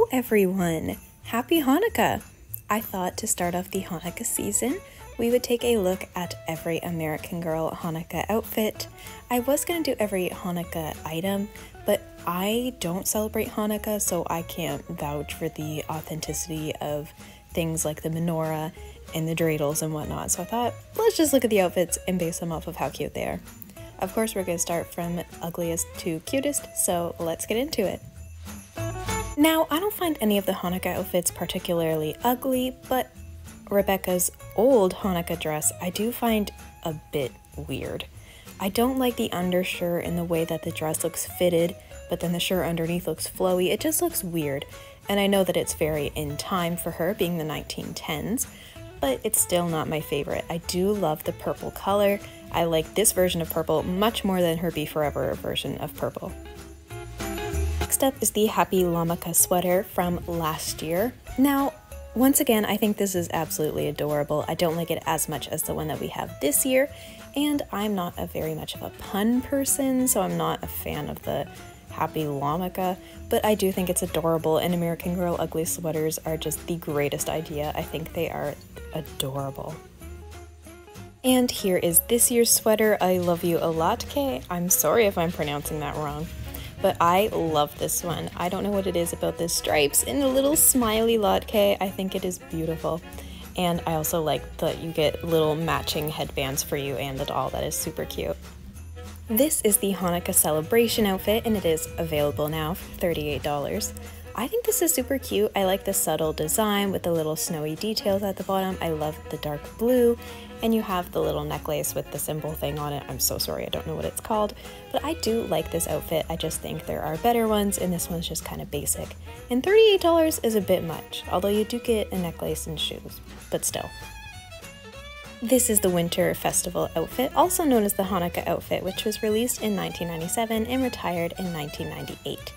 Hello, everyone! Happy Hanukkah! I thought to start off the Hanukkah season, we would take a look at every American Girl Hanukkah outfit. I was going to do every Hanukkah item, but I don't celebrate Hanukkah, so I can't vouch for the authenticity of things like the menorah and the dreidels and whatnot. So I thought, let's just look at the outfits and base them off of how cute they are. Of course, we're going to start from ugliest to cutest, so let's get into it. Now, I don't find any of the Hanukkah outfits particularly ugly, but Rebecca's old Hanukkah dress I do find a bit weird. I don't like the undershirt and the way that the dress looks fitted, but then the shirt underneath looks flowy. It just looks weird. And I know that it's very in time for her, being the 1910s, but it's still not my favorite. I do love the purple color. I like this version of purple much more than her Be Forever version of purple. Next up is the Happy Llamakkah sweater from last year. Now, once again, I think this is absolutely adorable. I don't like it as much as the one that we have this year, and I'm not a very much of a pun person, so I'm not a fan of the Happy Llamakkah, but I do think it's adorable, and American Girl Ugly sweaters are just the greatest idea. I think they are adorable. And here is this year's sweater, I Love You a Latke. I'm sorry if I'm pronouncing that wrong but I love this one. I don't know what it is about the stripes and the little smiley latke. I think it is beautiful. And I also like that you get little matching headbands for you and the doll. That is super cute. This is the Hanukkah celebration outfit and it is available now for $38. I think this is super cute. I like the subtle design with the little snowy details at the bottom. I love the dark blue and you have the little necklace with the symbol thing on it. I'm so sorry, I don't know what it's called, but I do like this outfit. I just think there are better ones and this one's just kind of basic. And $38 is a bit much, although you do get a necklace and shoes, but still. This is the Winter Festival outfit, also known as the Hanukkah outfit, which was released in 1997 and retired in 1998.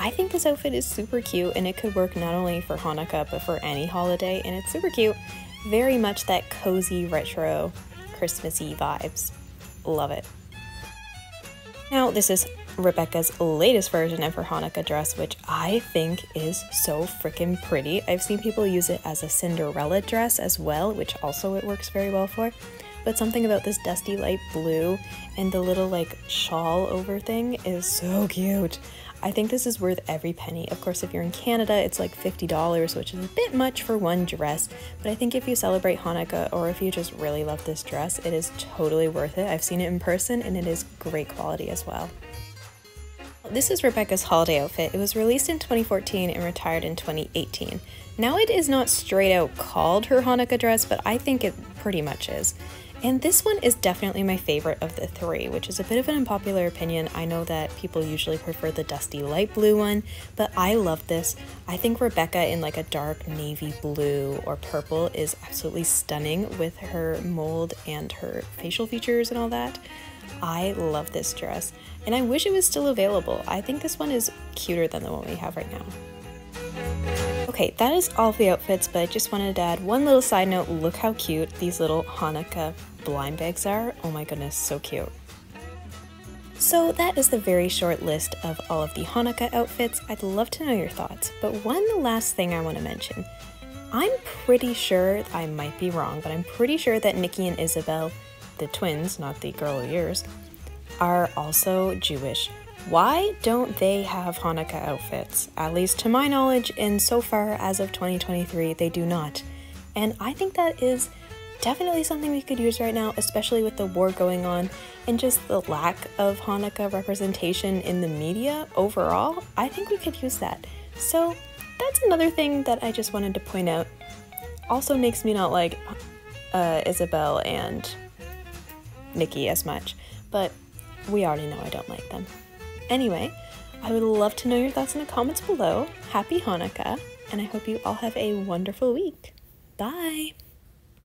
I think this outfit is super cute and it could work not only for Hanukkah but for any holiday and it's super cute. Very much that cozy retro Christmassy vibes. Love it. Now this is Rebecca's latest version of her Hanukkah dress, which I think is so freaking pretty. I've seen people use it as a Cinderella dress as well, which also it works very well for. But something about this dusty light blue and the little like shawl over thing is so cute. I think this is worth every penny. Of course, if you're in Canada, it's like $50, which is a bit much for one dress, but I think if you celebrate Hanukkah or if you just really love this dress, it is totally worth it. I've seen it in person and it is great quality as well. This is Rebecca's holiday outfit. It was released in 2014 and retired in 2018. Now it is not straight out called her Hanukkah dress, but I think it pretty much is. And this one is definitely my favorite of the three, which is a bit of an unpopular opinion. I know that people usually prefer the dusty light blue one, but I love this. I think Rebecca in like a dark navy blue or purple is absolutely stunning with her mold and her facial features and all that. I love this dress, and I wish it was still available. I think this one is cuter than the one we have right now. Okay, that is all the outfits, but I just wanted to add one little side note. Look how cute these little Hanukkah blind bags are. Oh my goodness, so cute. So that is the very short list of all of the Hanukkah outfits. I'd love to know your thoughts, but one last thing I want to mention. I'm pretty sure, I might be wrong, but I'm pretty sure that Nikki and Isabel, the twins, not the girl of yours, are also Jewish. Why don't they have Hanukkah outfits? At least to my knowledge, and so far as of 2023, they do not. And I think that is definitely something we could use right now, especially with the war going on and just the lack of Hanukkah representation in the media overall. I think we could use that. So that's another thing that I just wanted to point out. Also makes me not like uh, Isabel and Nikki as much, but we already know I don't like them. Anyway, I would love to know your thoughts in the comments below. Happy Hanukkah, and I hope you all have a wonderful week. Bye!